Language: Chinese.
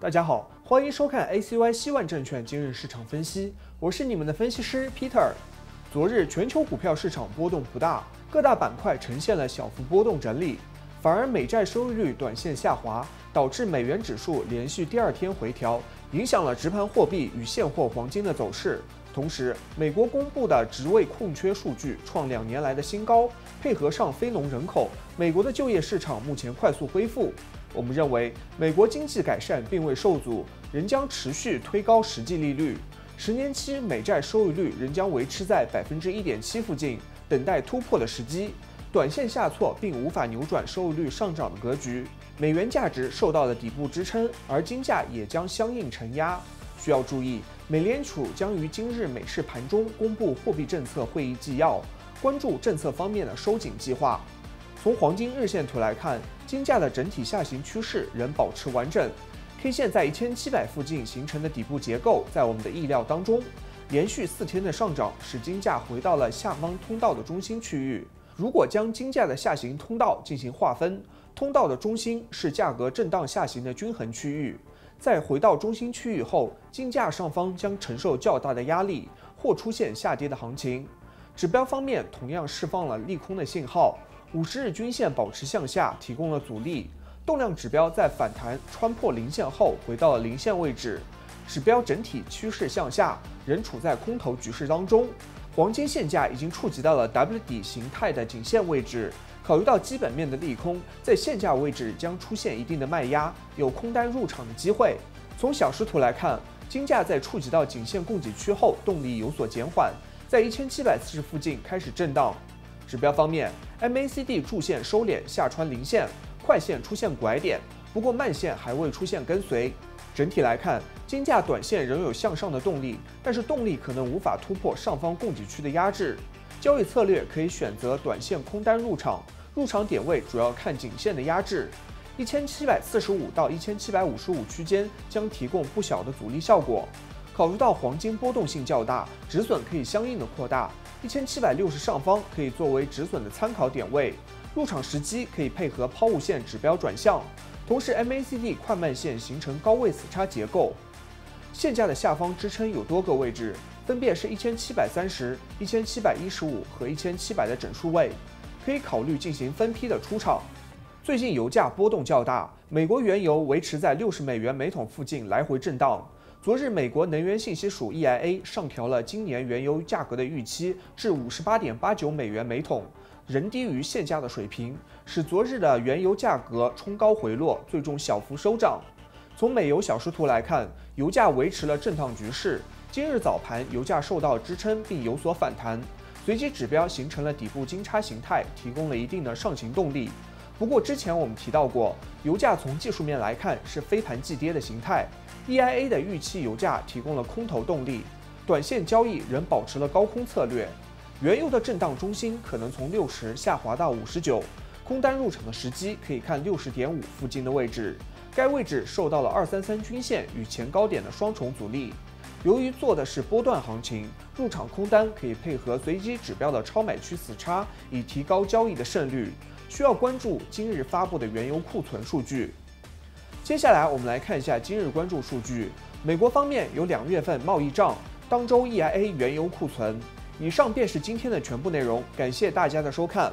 大家好，欢迎收看 ACY 希万证券今日市场分析，我是你们的分析师 Peter。昨日全球股票市场波动不大，各大板块呈现了小幅波动整理，反而美债收益率短线下滑，导致美元指数连续第二天回调，影响了直盘货币与现货黄金的走势。同时，美国公布的职位空缺数据创两年来的新高，配合上非农人口，美国的就业市场目前快速恢复。我们认为，美国经济改善并未受阻，仍将持续推高实际利率。十年期美债收益率仍将维持在百分之一点七附近，等待突破的时机。短线下挫并无法扭转收益率上涨的格局。美元价值受到了底部支撑，而金价也将相应承压。需要注意，美联储将于今日美市盘中公布货币政策会议纪要，关注政策方面的收紧计划。从黄金日线图来看，金价的整体下行趋势仍保持完整。K 线在一千七百附近形成的底部结构，在我们的意料当中。连续四天的上涨，使金价回到了下方通道的中心区域。如果将金价的下行通道进行划分，通道的中心是价格震荡下行的均衡区域。在回到中心区域后，金价上方将承受较大的压力，或出现下跌的行情。指标方面同样释放了利空的信号。五十日均线保持向下，提供了阻力。动量指标在反弹穿破零线后，回到了零线位置。指标整体趋势向下，仍处在空头局势当中。黄金现价已经触及到了 W 底形态的颈线位置。考虑到基本面的利空，在现价位置将出现一定的卖压，有空单入场的机会。从小时图来看，金价在触及到颈线供给区后，动力有所减缓，在一千七百四十附近开始震荡。指标方面，MACD 柱线收敛下穿零线，快线出现拐点，不过慢线还未出现跟随。整体来看，金价短线仍有向上的动力，但是动力可能无法突破上方供给区的压制。交易策略可以选择短线空单入场，入场点位主要看颈线的压制，一千七百四十五到一千七百五十五区间将提供不小的阻力效果。考虑到黄金波动性较大，止损可以相应的扩大。一千七百六十上方可以作为止损的参考点位，入场时机可以配合抛物线指标转向，同时 MACD 快慢线形成高位死叉结构，现价的下方支撑有多个位置，分别是一千七百三十、一千七百一十五和一千七百的整数位，可以考虑进行分批的出场。最近油价波动较大，美国原油维持在六十美元每桶附近来回震荡。昨日，美国能源信息署 EIA 上调了今年原油价格的预期至五十八点八九美元每桶，仍低于现价的水平，使昨日的原油价格冲高回落，最终小幅收涨。从美油小时图来看，油价维持了震荡局势。今日早盘，油价受到支撑并有所反弹，随即指标形成了底部金叉形态，提供了一定的上行动力。不过，之前我们提到过，油价从技术面来看是飞盘即跌的形态。EIA 的预期油价提供了空头动力，短线交易仍保持了高空策略。原油的震荡中心可能从六十下滑到五十九，空单入场的时机可以看六十点五附近的位置，该位置受到了二三三均线与前高点的双重阻力。由于做的是波段行情，入场空单可以配合随机指标的超买区死叉，以提高交易的胜率。需要关注今日发布的原油库存数据。接下来我们来看一下今日关注数据。美国方面有两月份贸易账，当周 EIA 原油库存。以上便是今天的全部内容，感谢大家的收看。